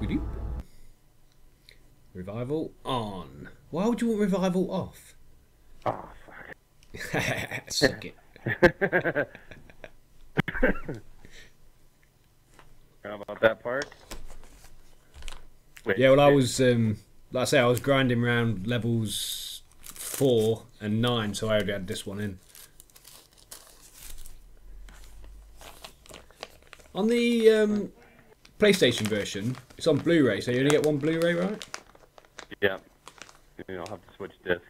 Squiddy. Revival on. Why would you want revival off? Oh, fuck. Suck it. How about that part? Wait, Yeah, well, I was, um, like I say, I was grinding around levels four and nine, so I already had this one in. On the um, PlayStation version, it's on Blu-ray, so you only get one Blu-ray, right? Yeah. You don't have to switch discs.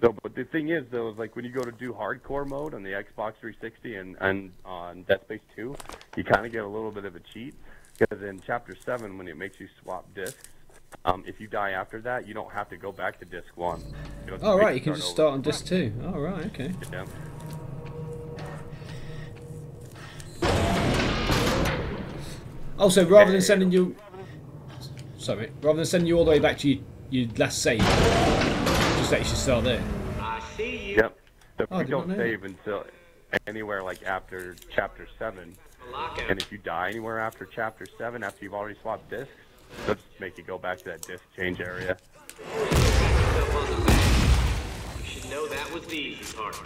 So, but the thing is, though, is like when you go to do hardcore mode on the Xbox 360 and, and on Dead Space 2, you kind of get a little bit of a cheat. Because in Chapter 7, when it makes you swap discs, um, if you die after that, you don't have to go back to disc 1. You to Oh, right, you can just start on disc two. Oh, right, okay. Yeah. Oh, also, rather than sending you, sorry, rather than sending you all the way back to your, your last save, just let you just start there. I see you. Yep. So if Oh, I you don't know save until anywhere like after Chapter 7, and if you die anywhere after Chapter 7, after you've already swapped discs, they'll just make you go back to that disc change area. Yourself on the back. You should know that was the easy part.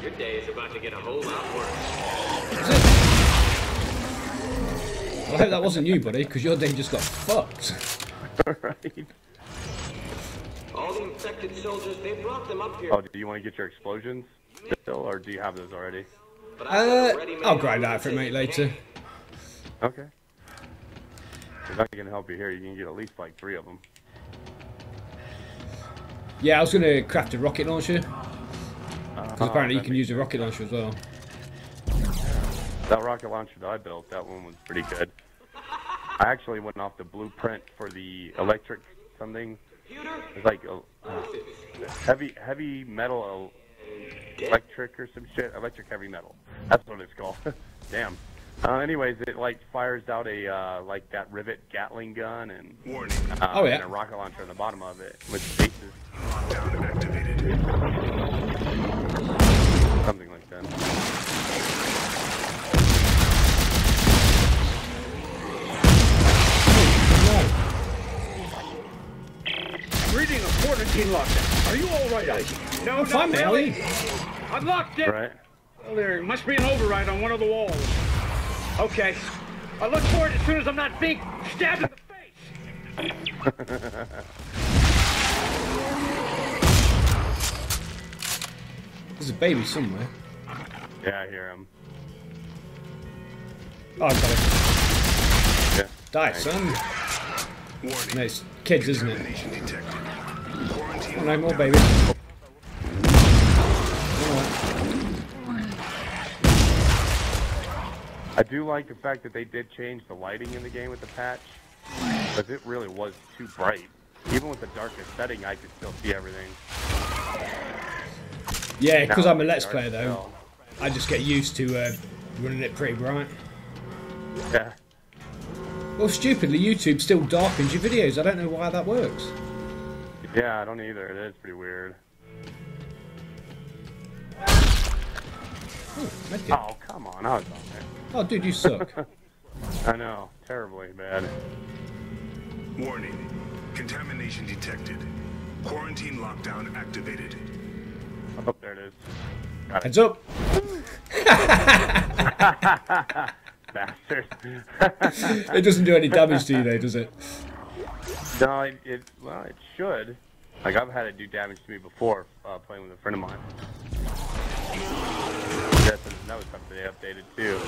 Your day is about to get a whole lot worse. I hope that wasn't you, buddy, because your day just got fucked. right? All the infected soldiers, they brought them up here. Oh, do you want to get your explosions still, or do you have those already? I've got a Uh, ready-made I'll grind that for it, mate, later. Okay. If I can help you here, you can get at least like three of them. Yeah, I was going to craft a rocket launcher, Uh, because apparently you can use a rocket launcher as well. That rocket launcher that I built, that one was pretty good. I actually went off the blueprint for the electric something. Computer? It's like a, uh, heavy heavy metal electric or some shit. Electric heavy metal. That's what it's called. Damn. Uh, anyways, it like fires out a uh, like that rivet Gatling gun and uh, Oh, yeah. and a rocket launcher on the bottom of it with spaces, Lockdown activated. something like that. A quarantine lockdown. Are you all right, Isaac? No, fine, not man, how really. I'm locked in. Right. Well, there must be an override on one of the walls. Okay. I look for it as soon as I'm not being stabbed in the face. There's a baby somewhere. Yeah, I hear him. Oh, I've got it. Yeah. Die, Nice. son. Warning. No, it's kids, isn't it? Contamination detected. No more baby. I do like the fact that they did change the lighting in the game with the patch, because it really was too bright. Even with the darkest setting, I could still see everything. Yeah, because I'm a Let's Player though. I just get used to uh, running it pretty bright. Yeah. Well, stupidly, YouTube still darkens your videos. I don't know why that works. Yeah, I don't either. It is pretty weird. Oh. Oh, come on. I was on there. Oh, dude, you suck. I know. Terribly bad. Warning. Contamination detected. Quarantine lockdown activated. Oh, there it is. Got it. Heads up. Bastard. It doesn't do any damage to you, though, does it? No, it, it, well, it should. Like, I've had it do damage to me before uh, playing with a friend of mine. That's that was something they updated, too.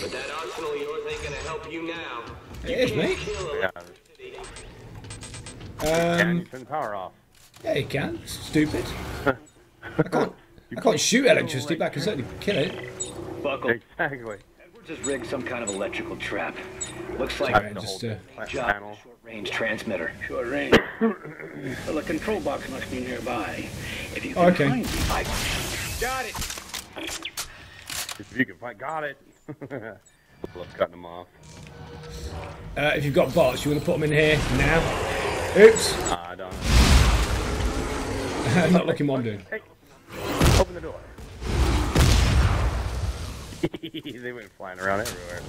But that arsenal of yours ain't gonna help you now. It is, mate. Yeah. electricity. And you Um, turn the power off. yeah, you can. Stupid. I can't. I can't shoot electricity, but I can certainly kill it. Buckle. Exactly. Edwards has rigged some kind of electrical trap. Looks like Alright, The just, whole uh, job panel. short range transmitter. Short range. well, the control box must be nearby. If you can okay. find it. I Got it. If you can find, got it. Love cutting them off. Uh, if you've got bots, you want to put them in here now. Oops. I don't. I'm not looking what I'm. Hey, they went flying around everywhere.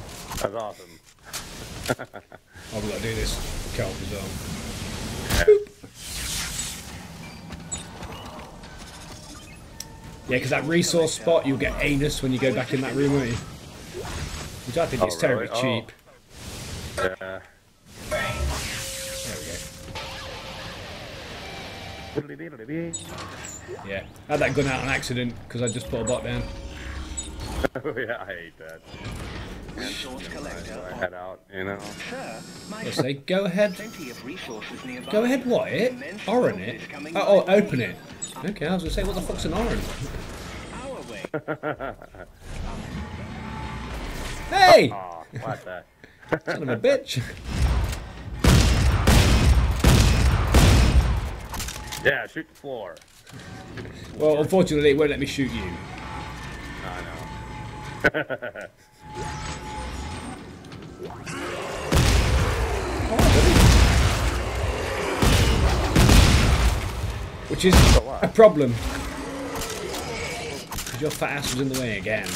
That's awesome. Oh, we gotta do this co-op as well. Yeah, because that resource spot, you'll get anus when you go back in that room, won't you? Which I think Oh, is terribly really? Oh. cheap. Yeah. There we go. Yeah, I had that gun out on accident because I just put a bot down. Oh yeah, I hate that. Resource I head out, you know. Sir, my Let's say, go ahead. plenty of resources nearby. Go ahead, what it? Immense Oran growth it? is coming Oh, oh, open it. Okay, I was gonna say, what the fuck's an orange? Our way. Hey! Aw, what the? Son of a bitch. Yeah, shoot the floor. Well, unfortunately, it won't let me shoot you. Which is a problem. Because your fat ass was in the way again.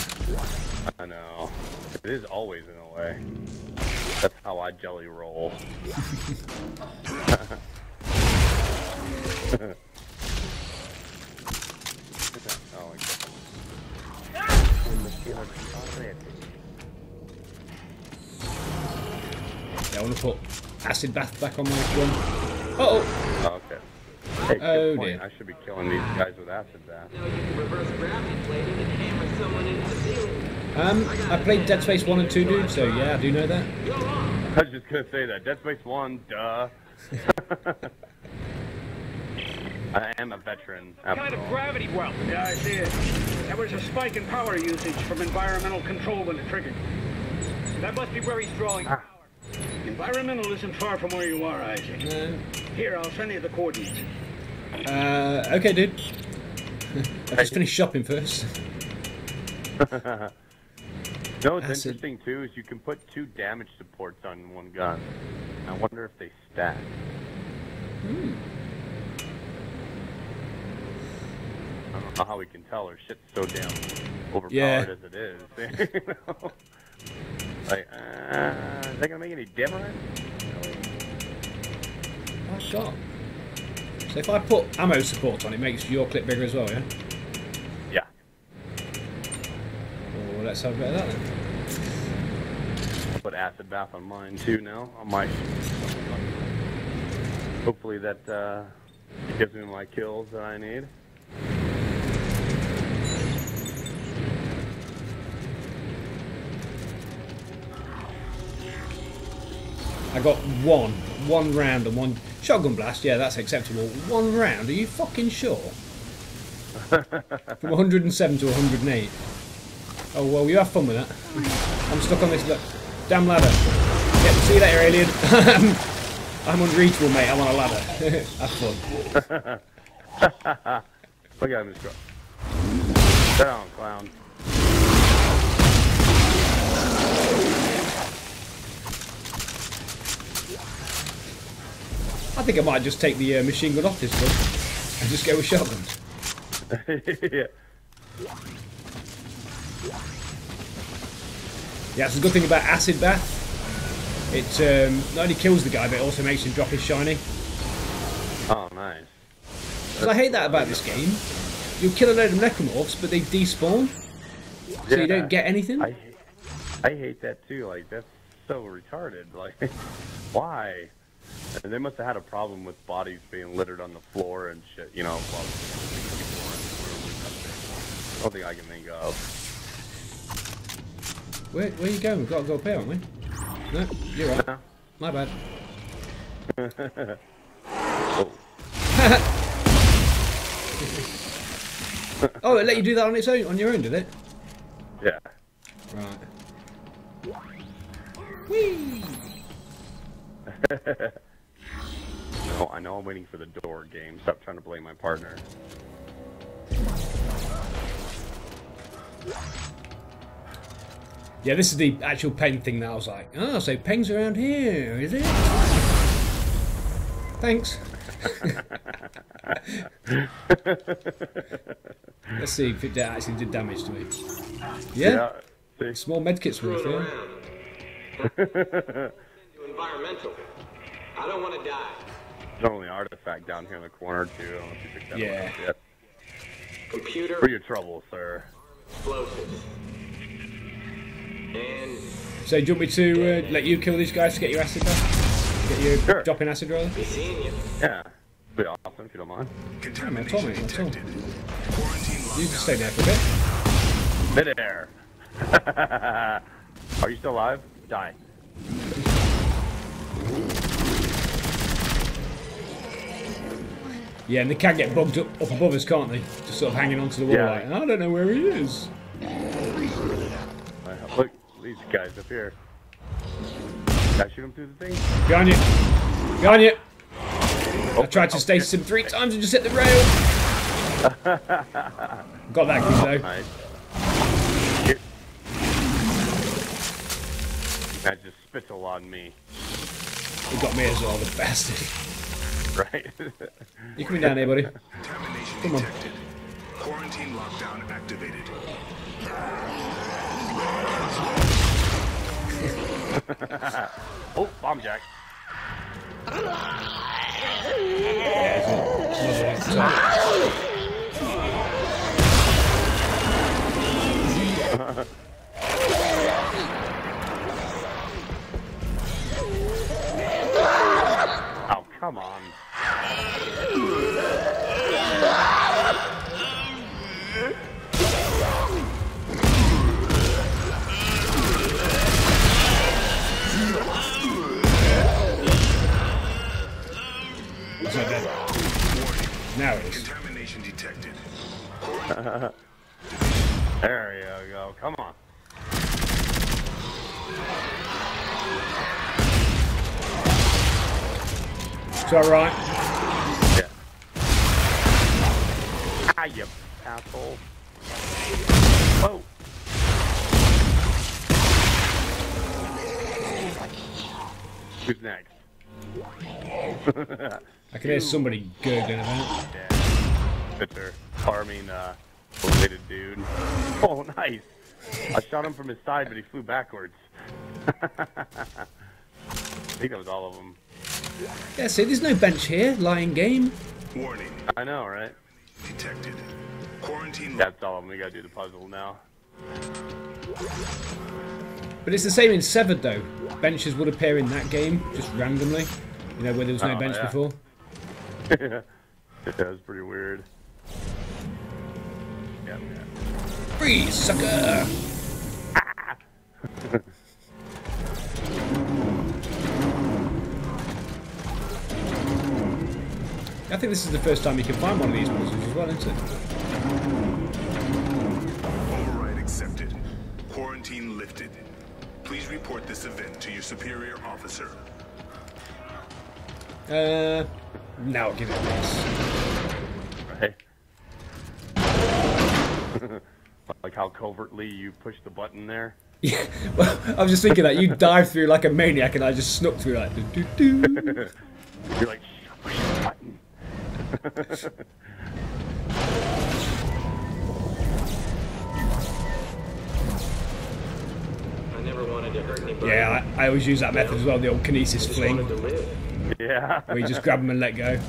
I know. It is always in the way. That's how I jelly roll. oh my god. Yeah, I want to put acid bath back on my gun. Uh oh! Oh, okay. Hey, Oh, dear. I should be killing these guys with acid bath. Now you can reverse gravity plating and hammer someone into the ceiling. Um, I played Dead Space 1 and 2, dude, so yeah, I do know that. I was just gonna say that. Dead Space 1, duh. I am a veteran, Kind of all. gravity well. Yeah, I see it. There was a spike in power usage from environmental control when it triggered. That must be where he's drawing power. Environmental isn't far from where you are, Isaac. No. Here, I'll send you the coordinates. Uh, okay, dude. I'll just finish shopping first. No, what's Acid. interesting too is you can put two damage supports on one gun. I wonder if they stack. I don't know how we can tell. Our shit's so damn overpowered Yeah. as it is. you know? Like, uh, is that gonna make any difference? Oh, God. So if I put ammo support on, it makes your clip bigger as well, yeah? Yeah. Well, let's have a bit of that then. Put acid bath on mine too now. On my. Hopefully that uh, gives me my kills that I need. I got one, one round and one shotgun blast. Yeah, that's acceptable. One round? Are you fucking sure? From 107 to 108. Oh well, you have fun with that. I'm stuck on this damn ladder. Yep, see you later, alien. I'm unreachable, mate. I'm on a ladder. have fun. Look at him, just go. Sit down, clown. I think I might just take the uh, machine gun off this one and just go with shotguns. yeah. Yeah, it's a good thing about acid bath. It um, not only kills the guy, but it also makes him drop his shiny. Oh, nice. 'Cause I hate that about this game. You'll kill a load of necromorphs, but they despawn, so you don't get anything. I, I hate that too. Like that's so retarded. Like, why? And they must have had a problem with bodies being littered on the floor and shit. You know. While I don't think I can think of. Where, where you going? We've got to go up here, haven't we? No, you're right. No. My bad. Oh. Oh, it let you do that on its own, on your own, did it? Yeah. Right. Whee! No, I know I'm waiting for the door game. Stop trying to blame my partner. Yeah, this is the actual pen thing that I was like, oh, so pen's around here, is it? Thanks. Let's see if it actually did damage to me. Yeah? see. Small medkits Screwing worth, yeah. Environmental. I don't want to die. There's only artifact down here in the corner too. I don't know if you picked that Yeah. one up yet. Computer For your trouble, sir. explosives. And So do you want me to uh, let you kill these guys to get your acid back? Get your Sure. drop in acid rather? be seeing you. Yeah. Be awesome if you don't mind. Contamination Tommy, that's all. detected. Quarantine You can stay there for a bit. Midair. Are you still alive? Die. Yeah, and they can get bugged up, up above us, can't they? Just sort of hanging onto the wall Yeah. like, I don't know where he is. Look, these guys up here. Did I shoot them through the thing? Behind you. Behind you. Oh, I tried to oh, stasis him three times and just hit the rail. Got that goose though. Nice. That just lot on me, He got me as well, the bastard. right? You coming down here, buddy? Contamination Come on. Quarantine lockdown activated. oh, bomb jack. I can hear somebody gurgling about. Yeah. Bitter, farming, uh, related dude. Oh, nice. I shot him from his side, but he flew backwards. I think that was all of them. Yeah, see, there's no bench here. Lying game. Warning. I know, right? Detected. Quarantine That's all of them. We gotta do the puzzle now. But it's the same in Severed, though. Benches would appear in that game, just randomly. You know, where there was no Oh, bench yeah. before. Yeah, that was pretty weird. Yeah, yeah. Freeze, sucker! I think this is the first time you can find one of these puzzles as well, isn't it? override accepted. Quarantine lifted. Please report this event to your superior officer. Uh, now I'll give it this. Right. like how covertly you push the button there. Yeah, well, I was just thinking that you dive through like a maniac and I just snuck through like do do do. You're like, "Shh, push the button. I never wanted to hurt anybody. Yeah, I, I always use that method as well, the old kinesis I just fling, wanted to live. Yeah. where you just grab them and let go.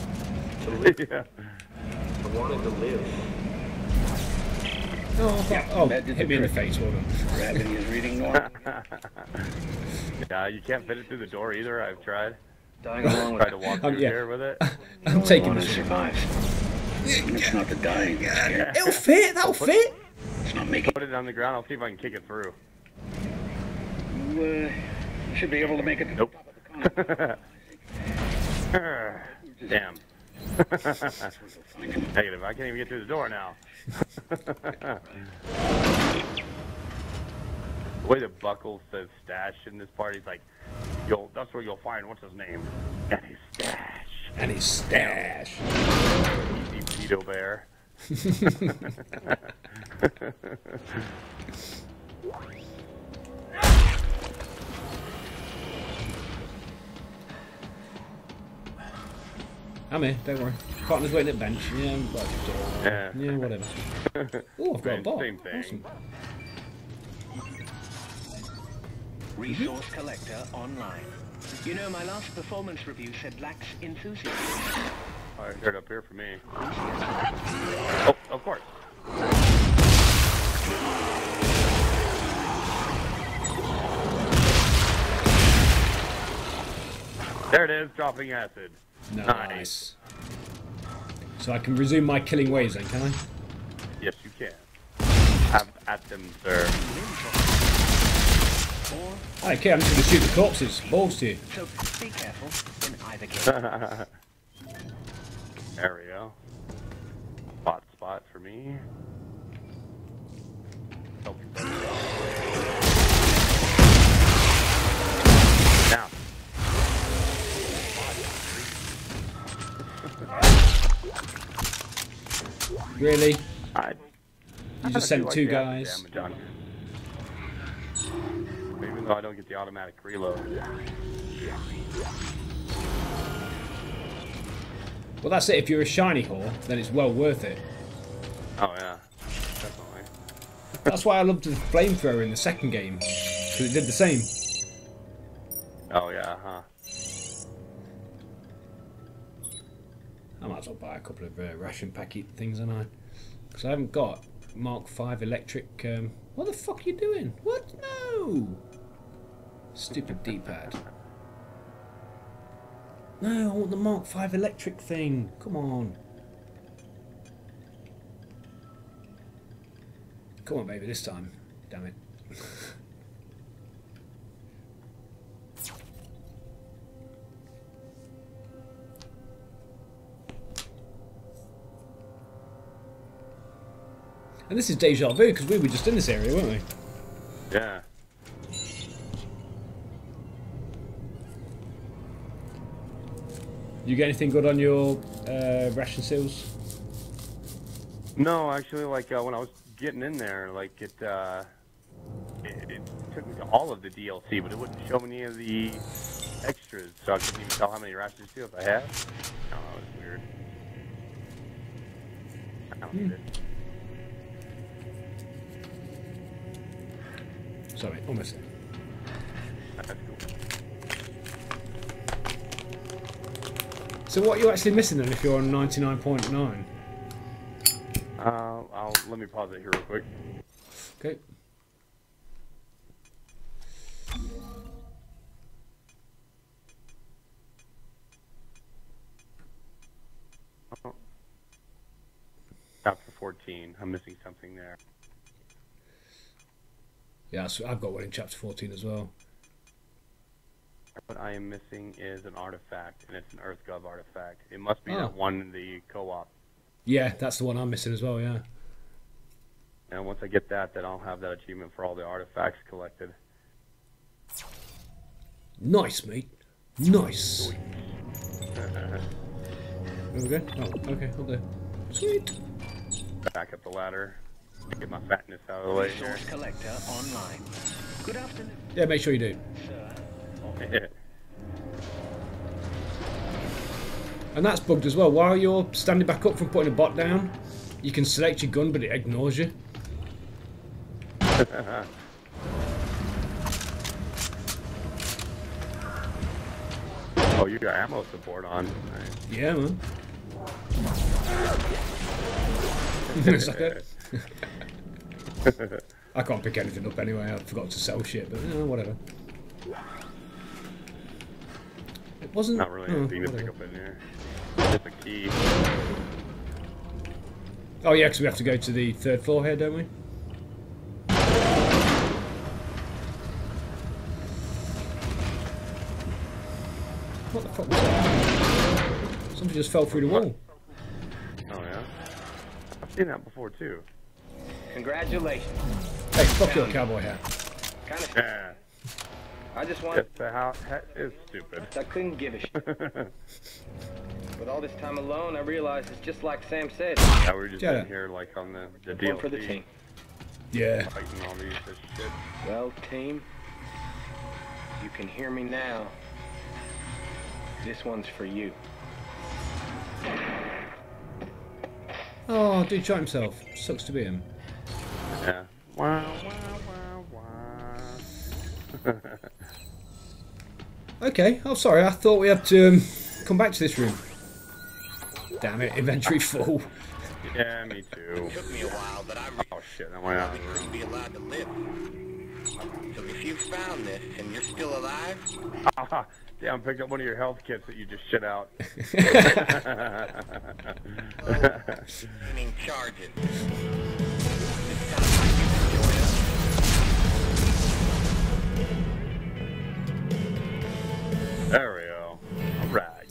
Yeah. I wanted to live. Oh, Yeah, oh hit the me in the face, well done. Gravity is reading normal. Yeah, you can't fit it through the door either. I've tried. Dying along with Tried to walk through Um, yeah. here with it. I'm taking want to this. survive. It's not the dying that's scared. It'll fit, that'll fit! It's not making Put it on the ground. I'll see if I can kick it through. you, uh, should be able to make it to Nope. the top of the con. Damn. Negative. I can't even get through the door now. the way that Buckle says stash in this part, he's like, you'll, that's where you'll find, what's his name? And his stash. And his stash. Easy Vito Bear. I'm here, don't worry. Partner's waiting at bench. Yeah, I'm glad you did. Yeah. Yeah, whatever. Oh, I've got a Same- ball. same thing. Awesome. Resource collector online. You know, my last performance review said lacks enthusiasm. All right, heard up here for me. Oh, of course. There it is, dropping acid. Nice. So I can resume my killing ways then, can I? Yes, you can. Have at them, sir. Okay, I'm just going to shoot the corpses. Balls to you. So be careful in either case. There we go. Spot spot for me. Really? I You just sent two like acid guys. damage on here. Even though I don't get the automatic reload. Well, that's it. If you're a shiny whore, then it's well worth it. Oh yeah, definitely. That's why I loved the flamethrower in the second game. Because it did the same. Oh yeah, huh? I might as well buy a couple of uh, ration packet things, and I? Because I haven't got Mark V electric. Um, what the fuck are you doing? What? No! Stupid D-pad. No, I want the Mark V electric thing. Come on. Come on, baby, this time. Damn it. And this is deja vu because we were just in this area, weren't we? Yeah. You get anything good on your uh, ration seals? No, actually, like uh, when I was getting in there, like it, uh, it, it took me to all of the DLC, but it wouldn't show me any of the extras, so I couldn't even tell how many rations seals I had. Oh, that was weird. I don't get Sorry, almost there. So what are you actually missing then if you're on 99.9? Uh, I'll let me pause it here real quick. Okay. Chapter 14. I'm missing something there. Yeah, so I've got one in chapter 14 as well. What I am missing is an artifact, and it's an EarthGov artifact. It must be Oh. that one in the co-op. Yeah, that's the one I'm missing as well, yeah. And once I get that, then I'll have that achievement for all the artifacts collected. Nice, mate. Nice. There we go. Oh, okay, up there. Sweet. Back up the ladder. Get my fatness out of the way here. Resource collector online. Good afternoon, Yeah, make sure you do. And that's bugged as well. While you're standing back up from putting a bot down, you can select your gun, but it ignores you. oh, you got ammo support on. Nice. Yeah, man. Sucker. I can't pick anything up anyway. I forgot to sell shit, but you know, whatever. It wasn't. Not really oh, anything to pick up in here. Just a key. Oh yeah, because we have to go to the third floor here, don't we? What the fuck was that? Something just fell through the wall. Oh yeah. I've seen that before too. Congratulations. Hey, fuck your cowboy hat. Kind of. Yeah. I just wanted. Yes, the house is stupid. I couldn't give a shit. With all this time alone, I realized it's just like Sam said. yeah, we're just Yeah. in here like on the the deal for the team. Yeah. Fighting all these this shit. Well, team, you can hear me now. This one's for you. Oh, dude shot himself. Sucks to be him. Yeah. Wow, wow, wow, wow. Okay. Oh, sorry. I thought we had to um, come back to this room. Damn it, inventory full. Yeah, me too. Took me a while, but I Oh shit, I went out. really couldn't be allowed to live. So if you found this and you're still alive, Ah, damn, picked up one of your health kits that you just shit out. meaning charges. This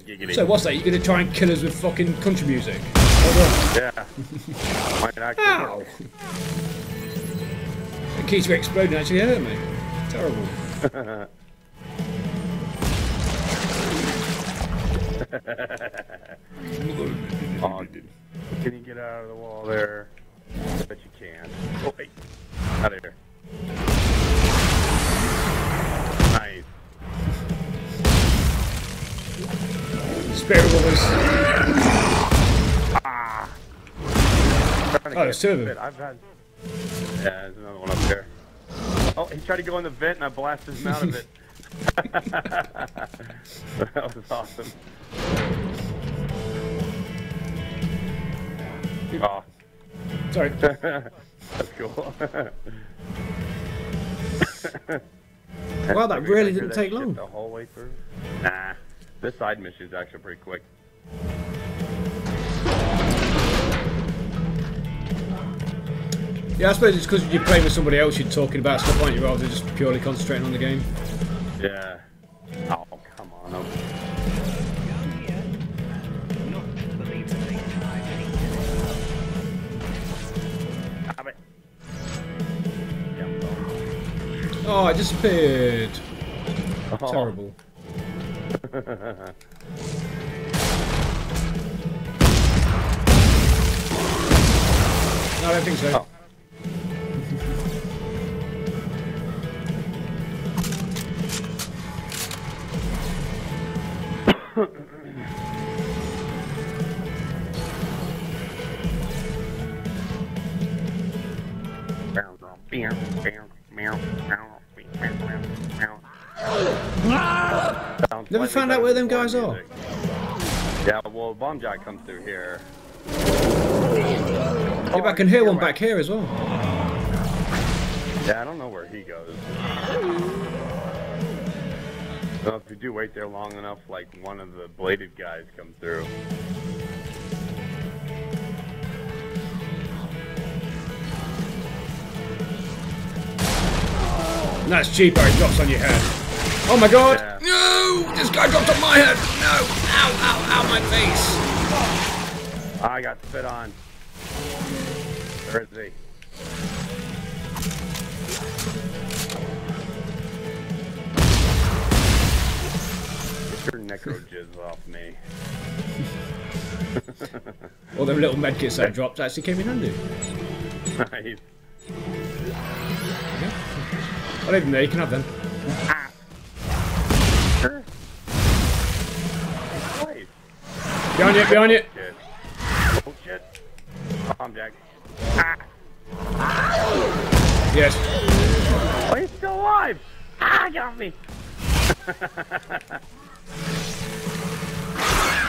giggity. So what's that? You're gonna try and kill us with fucking country music? Yeah. Might actually on. Ow! The keys were exploding actually hurt me. Terrible. Oh, can you get out of the wall there? I bet you can. Oh, wait. Out of here. Spirit Wars. Trying to Oh, there's two of them. I've had. Yeah, there's another one up there. Oh, he tried to go in the vent and I blasted him out of it. that was awesome. Oh, Sorry. that's cool. Wow, that really didn't that take long. The whole way through? Nah. This side mission is actually pretty quick. Yeah, I suppose it's because you're playing with somebody else you're talking about stuff, aren't you, rather than just purely concentrating on the game. Yeah. Oh, come on. I'm- Young here. Not believe the things I've seen. Stop it. Yeah, Oh, it disappeared. oh. Terrible. No, I don't think so. Oh. Sounds Never found out where them guys are. Yeah, well, Bomb Jack comes through here. Yeah, but I can hear one back here as well. Yeah, I don't know where he goes. So if you do wait there long enough, like one of the bladed guys come through. That's cheaper, it drops on your head. Oh my god! Yeah. No! This guy dropped on my head! No! Ow, ow, ow, my face! I got spit on. Where is he? Get your necro jizz off me. All them little medkits I dropped actually came in handy. Nice. I'll leave them there, you can have them. Behind you, behind you! Shit. Oh shit. Bomb Jack. Yes. Oh, he's still alive! Ah, got me!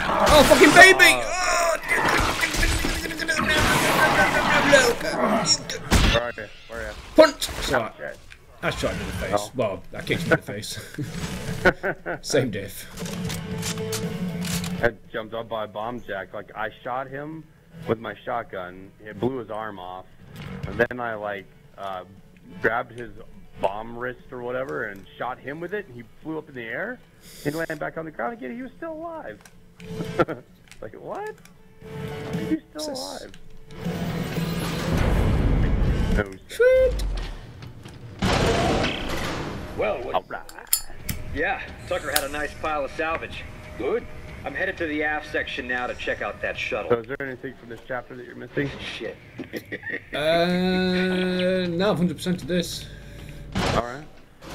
Oh, fucking baby! Where are you? Where are you? Punch! So, Shit. I shot him in the face. Oh. Well, I kicked him in the face. Same diff. I jumped up by a Bomb Jack. Like, I shot him with my shotgun. It blew his arm off. And then I, like, uh, grabbed his bomb wrist or whatever and shot him with it. And he flew up in the air. He landed back on the ground again. He was still alive. like, what? He's still alive? No, Sweet! Well, what, Alright. yeah, Tucker had a nice pile of salvage. Good. I'm headed to the aft section now to check out that So shuttle. is there anything from this chapter that you're missing? Shit. Uh, no, 100% of this. Alright.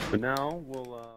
But now we'll, uh...